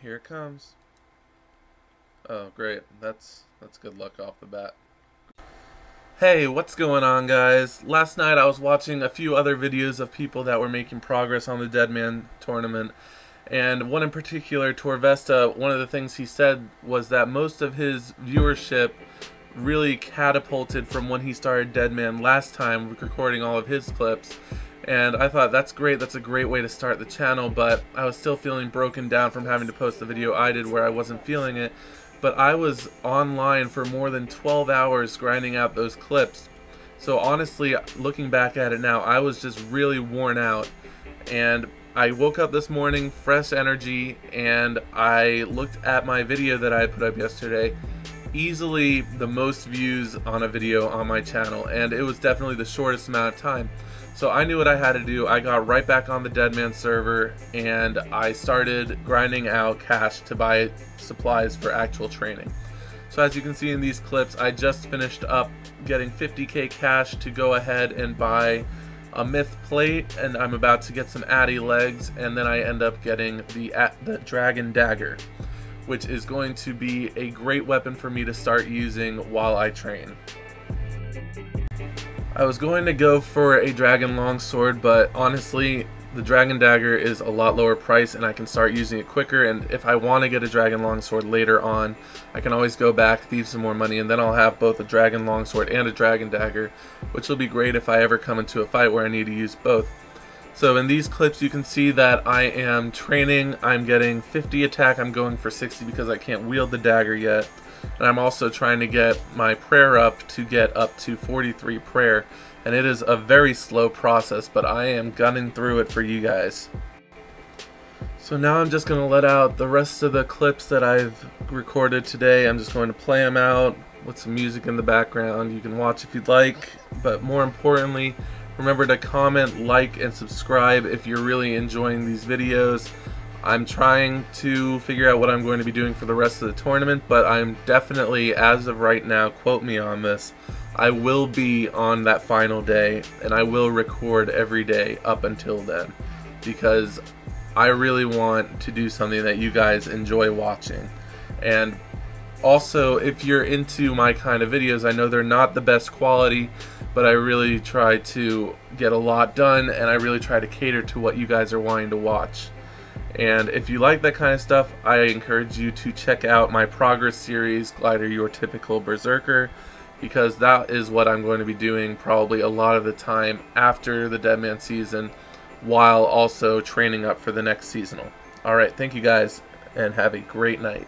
Here it comes. Oh, great. That's that's good luck off the bat. Hey, what's going on guys? Last night I was watching a few other videos of people that were making progress on the Deadman tournament. And one in particular, Torvesta, one of the things he said was that most of his viewership really catapulted from when he started Deadman last time, recording all of his clips. And I thought that's great, that's a great way to start the channel, but I was still feeling broken down from having to post the video I did where I wasn't feeling it. But I was online for more than 12 hours grinding out those clips. So honestly, looking back at it now, I was just really worn out. And I woke up this morning, fresh energy, and I looked at my video that I put up yesterday. Easily the most views on a video on my channel, and it was definitely the shortest amount of time. So I knew what I had to do. I got right back on the Deadman server, and I started grinding out cash to buy supplies for actual training. So as you can see in these clips, I just finished up getting 50k cash to go ahead and buy a mith plate and I'm about to get some addy legs and then I end up getting the, the dragon dagger which is going to be a great weapon for me to start using while I train. I was going to go for a dragon longsword but honestly the Dragon Dagger is a lot lower price and I can start using it quicker and if I want to get a Dragon Longsword later on I can always go back, thieve some more money and then I'll have both a Dragon Longsword and a Dragon Dagger which will be great if I ever come into a fight where I need to use both. So in these clips you can see that I am training, I'm getting 50 attack, I'm going for 60 because I can't wield the dagger yet and I'm also trying to get my prayer up to get up to 43 prayer and it is a very slow process but I am gunning through it for you guys. So now I'm just going to let out the rest of the clips that I've recorded today. I'm just going to play them out with some music in the background. You can watch if you'd like, but more importantly, remember to comment, like, and subscribe if you're really enjoying these videos. I'm trying to figure out what I'm going to be doing for the rest of the tournament, but I'm definitely, as of right now, quote me on this, I will be on that final day, and I will record every day up until then, because I really want to do something that you guys enjoy watching. And also, if you're into my kind of videos, I know they're not the best quality, but I really try to get a lot done, and I really try to cater to what you guys are wanting to watch. And if you like that kind of stuff, I encourage you to check out my Progress series, Glider Your Typical Berserker, because that is what I'm going to be doing probably a lot of the time after the Deadman season, while also training up for the next seasonal. Alright, thank you guys, and have a great night.